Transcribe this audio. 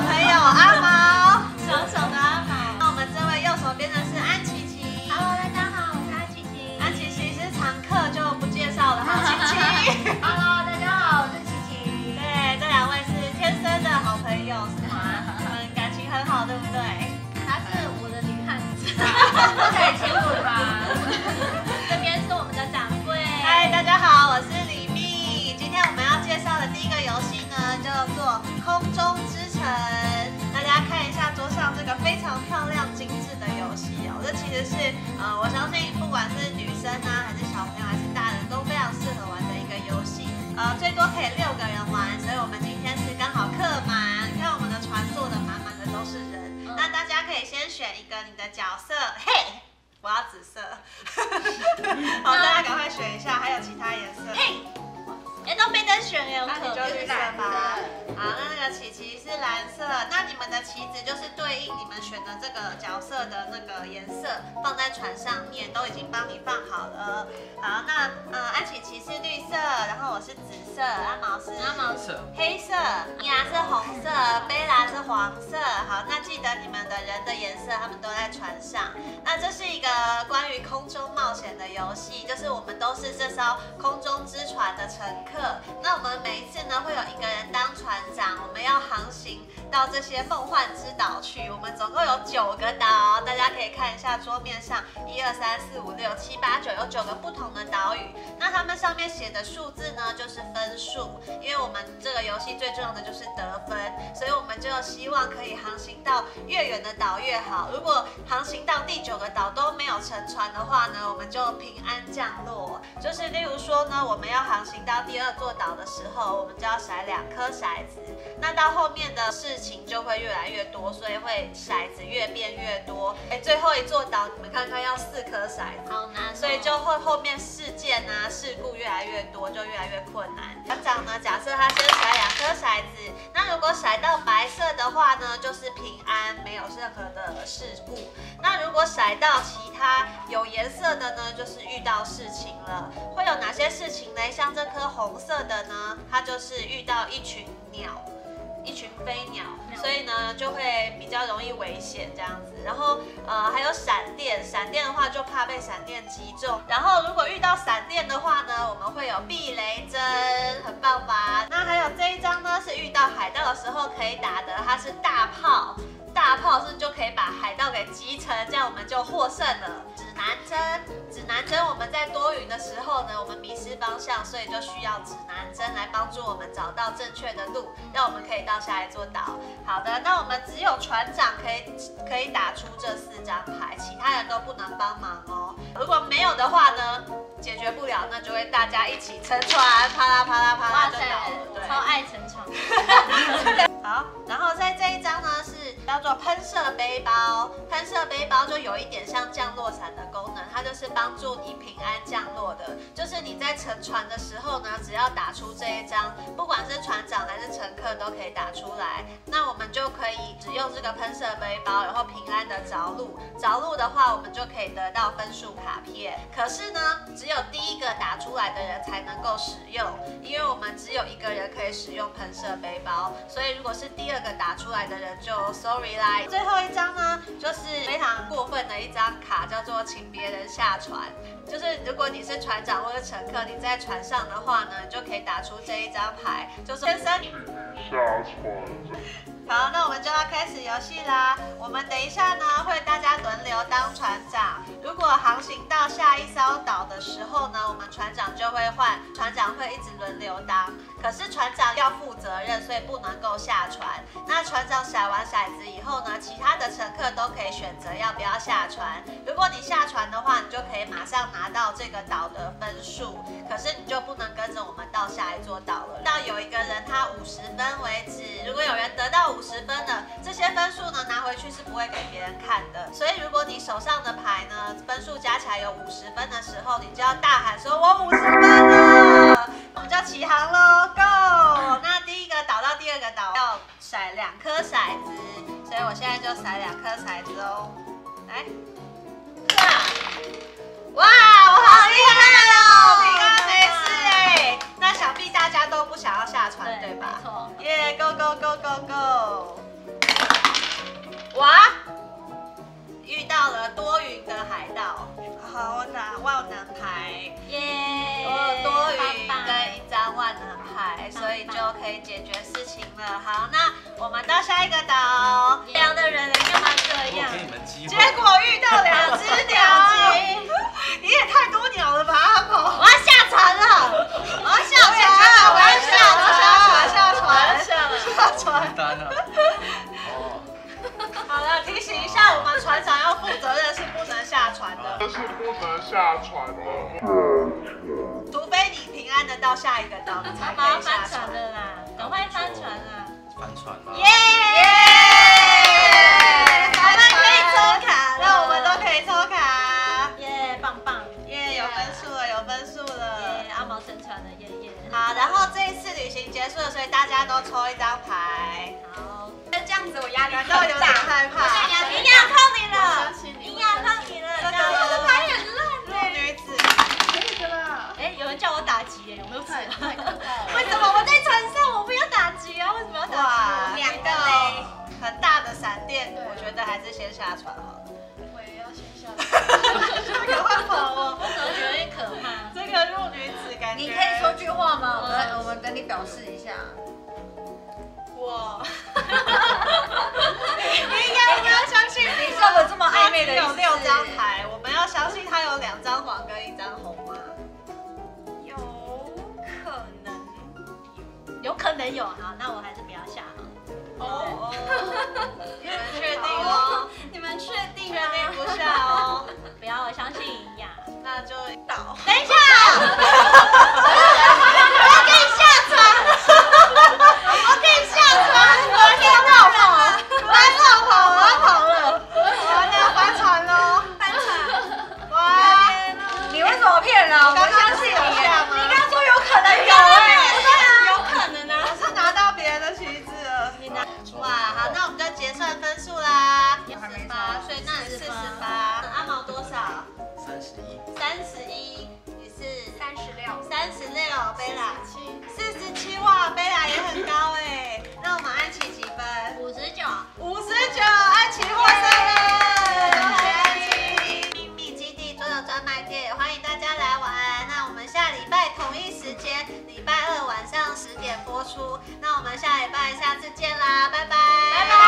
朋友阿毛，左手的阿毛。那我们这位右手边的是安琪琪。Hello，大家好，我是安琪琪。安琪琪是常客，就不介绍了。琪琪。Hello，大家好，我是琪琪。对，这两位是天生的好朋友，是吗？你们感情很好，对不对？她是我的女汉子，可以亲吻？这边是我们的掌柜。嗨，大家好，我是李密。今天我们要介绍的第一个游戏呢，叫做空中。其实是呃，我相信不管是女生啊，还是小朋友，还是大人都非常适合玩的一个游戏。呃，最多可以六个人玩，所以我们今天是刚好客满。你看我们的船坐的满满的都是人。那大家可以先选一个你的角色，嘿，我要紫色。好，大家赶快选一下，还有其他颜色。哎，哎，都没得选耶，我那你可就绿色吧。好，那那个琪琪是蓝色，那你们的旗子就是对应你们选的这个角色的那个颜色，放在船上面都已经帮你放好了。好，那呃安琪琪是绿色，然后我是紫色，阿毛是阿毛色黑色，米娅是红色，贝拉是黄色。好，那记得你们的人的颜色，他们都在船上。那这是一个关于空中的游戏，就是我们都是这艘空中之船的乘客。那我们每一次呢，会有一个人当船长，我们要航行到这些梦幻之岛去。我们总共有九个岛，大家可以看一下桌面上，一二三四五六七八九，有九个不同的岛屿。那它们上面写的数字呢，就是分数，因为我们这个游戏最重要的就是得分，所以我们就希望可以航行到越远的岛越好。如果航行到第九个岛都没有沉船的话呢，我们就平安降落。就是例如说呢，我们要航行到第二座岛的时候，我们就要甩两颗骰子。那到后面的事情就会越来越多，所以会骰子越变越多。哎，最后一座岛你们看看要四颗骰子。好难哦，所以就会后面事件啊事故越来越多，就越来越困难。船长呢，假设他先甩两颗骰子，那如果甩到白色的话呢，就是平安，没有任何的事故。那如果甩到其他有颜色的呢，就是遇到事情了。会有哪些事情呢？像这颗红色的呢，它就是遇到一群鸟。一群飞鸟，所以呢就会比较容易危险这样子。然后呃还有闪电，闪电的话就怕被闪电击中。然后如果遇到闪电的话呢，我们会有避雷针，很棒吧？那还有这一张呢是遇到海盗的时候可以打的，它是大炮。大炮是就可以把海盗给击沉，这样我们就获胜了。指南针，指南针我们在多云的时候呢，我们迷失方向，所以就需要指南针来帮助我们找到正确的路，让我们可以到下一座岛。好的，那我们只有船长可以可以打出这四张牌，其他人都不能帮忙哦。如果没有的话呢，解决不了，那就会大家一起沉船，啪啦啪啦啪啦就倒了。对，超爱沉船。好，然后在这一张呢是叫做喷射背包，喷射背包就有一点像降落伞的功能，它就是帮助你平安降落的。就是你在乘船的时候呢，只要打出这一张，不管是船长还是乘客都可以打出来，那我们就可以只用这个喷射背包，然后平安的着陆。着陆的话，我们就可以得到分数卡片。可是呢，只有第一个打出来的人才能够使用，因为我们只有一个人可以使用喷射背包，所以如果是第二个打出来的人就 sorry 来。最后一张呢，就是非常过分的一张卡，叫做请别人下船。就是如果你是船长或者乘客，你在船上的话呢，你就可以打出这一张牌，就是先生。下船。好，那我们就要开始游戏啦。我们等一下呢，会大家轮流当船长。如果航行到下一艘岛的时候呢，我们船长就会换，船长会一直轮流当。可是船长要负责任，所以不能够下船。那船长甩完骰子以后呢，其他的乘客都可以选择要不要下船。如果你下船的话，你就可以马上拿到这个岛的分数。可是你就不能跟着我们到下一座岛了。到有一个人他到五十分了，这些分数呢拿回去是不会给别人看的。所以如果你手上的牌呢分数加起来有五十分的时候，你就要大喊说：“我五十分了！”我们就要起航喽，Go！那第一个倒到第二个倒要甩两颗骰子，所以我现在就甩两颗骰子哦。来，哇，我好厉害大家都不想要下船，对吧。耶、g o go go go go！哇，遇到了多云的海盗，好难万能牌。耶！我有多余棒棒跟一张万能牌，所以就可以解决事情了。好，那我们到下一个岛。等一下，我们船长要负责任，是不能下船的。这是不能下船的，除非你平安的到下一个岛，才可以下船的啦。赶快翻船啊！翻船啦！耶！我觉得还是先下船好了。我也要先下船。赶快跑哦！我怎么觉得有点可怕？这个弱女子感觉，你可以说句话吗？我们我们等你表示一下。我。应该我们要相信你这个这么暧昧的有六张牌，我们要相信他有两张黄跟一张红吗？有可能。有可能有，好，那我还是。哦，你们确定哦？你们确定确定不下哦？不要，我相信营养。那就倒。三十六，贝拉。四十七，哇，贝拉也很高哎。那我们安琪几分？五十九，五十九，安琪获胜了，恭喜安琪！秘密基地桌游专卖店，欢迎大家来玩。那我们下礼拜同一时间，礼拜二晚上十点播出。那我们下礼拜下次见啦，拜拜。